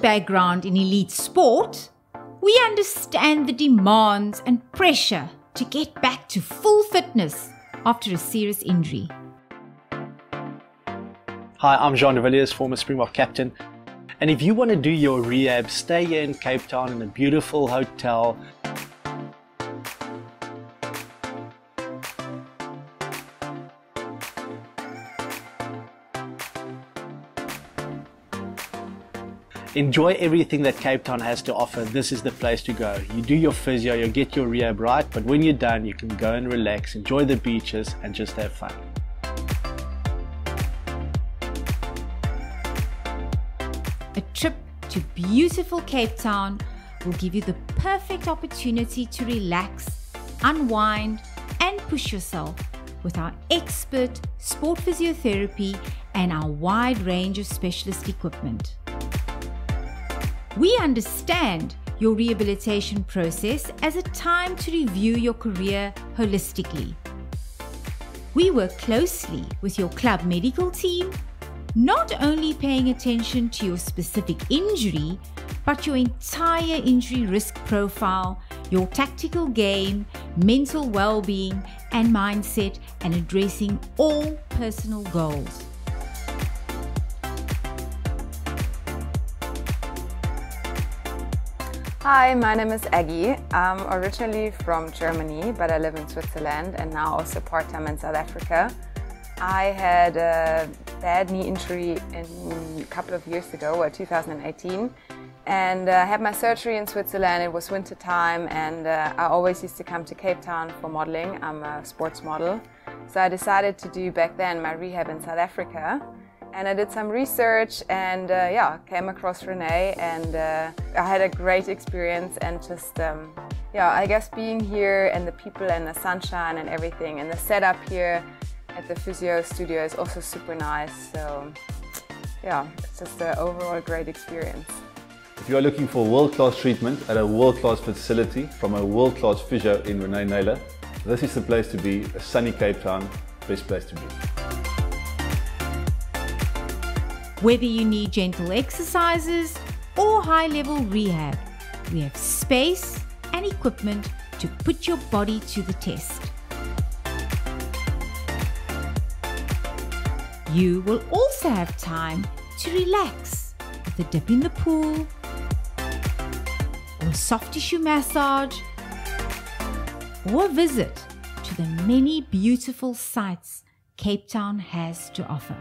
background in elite sport, we understand the demands and pressure to get back to full fitness after a serious injury. Hi, I'm Jean de Villiers, former Springbok captain. And if you want to do your rehab, stay here in Cape Town in a beautiful hotel Enjoy everything that Cape Town has to offer. This is the place to go. You do your physio, you get your rehab right, but when you're done, you can go and relax, enjoy the beaches, and just have fun. A trip to beautiful Cape Town will give you the perfect opportunity to relax, unwind, and push yourself with our expert sport physiotherapy and our wide range of specialist equipment. We understand your rehabilitation process as a time to review your career holistically. We work closely with your club medical team, not only paying attention to your specific injury, but your entire injury risk profile, your tactical game, mental well being, and mindset, and addressing all personal goals. Hi, my name is Aggie. I'm originally from Germany, but I live in Switzerland and now also part-time in South Africa. I had a bad knee injury in a couple of years ago, or 2018, and I uh, had my surgery in Switzerland. It was winter time, and uh, I always used to come to Cape Town for modeling. I'm a sports model, so I decided to do back then my rehab in South Africa. And I did some research and uh, yeah, came across Rene and uh, I had a great experience and just, um, yeah, I guess being here and the people and the sunshine and everything and the setup here at the physio studio is also super nice. So yeah, it's just an overall great experience. If you are looking for world-class treatment at a world-class facility from a world-class physio in Rene Naylor, this is the place to be, a sunny Cape Town, best place to be. Whether you need gentle exercises or high level rehab, we have space and equipment to put your body to the test. You will also have time to relax with a dip in the pool or soft tissue massage or a visit to the many beautiful sights Cape Town has to offer.